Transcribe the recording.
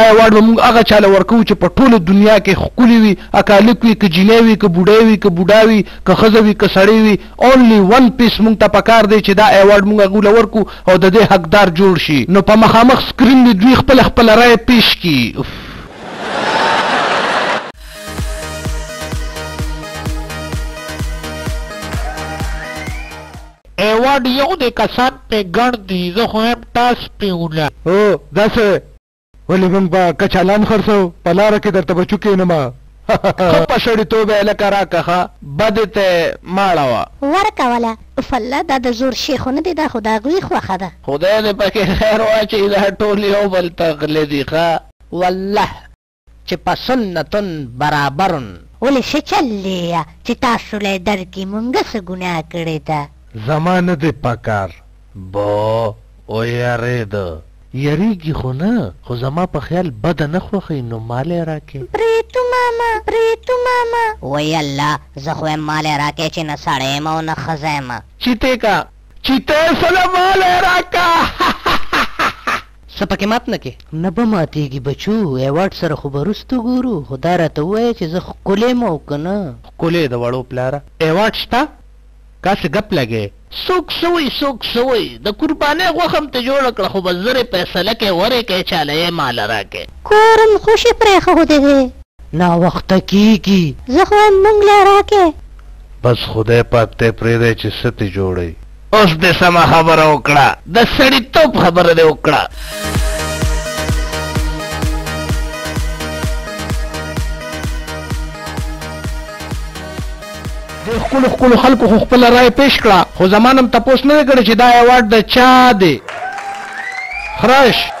دا ایوارډ به موږ هغه چاله ورکوو چې په ټوله دنیا کې ښکلي وي اکالک وي که جینۍ وي که بوډۍ وي که بوډا وي که ښځه وي که سړی وي اونلی ون پیس موږ ته پکار دی چې دا ایوارډ موږ هغوی له ورکړو او د دې حقدار جوړ شي نو په مخامخ سکرین دې دوی خپله خپله رایه پیش کړي ایوارډ یو دی کسان پی ګڼ دی زه خو یم ټاس پی ولا. هو داسې ولې موږ به کچالان خرڅوو په لاره کې درته به چوکې نه ما. ښه په سړي توب يې لکه راکه ښه بد يې ته ماړه وه. ورکوله افالله دا د زور شی خو نه دی دا خو د هغوی خوښه ده. خدای دی پکی خیر واچوی دا ټول یو بل ته غله دی ښه. والله چې په سنتون برابرون. ولې شه چلېه چې تاسو له درکې مونږ څه ګناه کړې ده. زما نه دې پکار بو ويرېد يريږي خو نه خو زما په خيال بد نه خوښي نو مال يې راکې. بريتو ماما بريتو ماما. وي الله زه خو يم مال يې راکې چې نه سړی يم او نه ښځه يم. چيتې کا چيتې سره مال يې راکه هههههه. څه پکې مات نه کې. نه به ماتیږي بچو ایوارډ سره خو به روستو ګورو خو دا راته ووایه چې زه ښکلی یم او که نه. ښکلی د وړو پلاره ایوارډ شته کا څه ګپ لګی. څوک څه وایی څوک څه وایی د قربانی غوښه هم ته جوړه کړه خو به زر فیصله کی وری که چاله یی ماله راکی. کورم خوشی پریښوده دی. ناوخته کیږی. زه خو وایم مونږ له راکی. بس خدای پاک دی پریږدی چی څه تی جوړی. اوس دې سمه خبره وکړه د سړیتوب خبره دې وکړه. دې ښکلو ښکلو خلکو خو خپله رایه پیش کړه خو زما نه هم تپوس نه دی کړی چې دا ایوارډ د چا دی. خرش.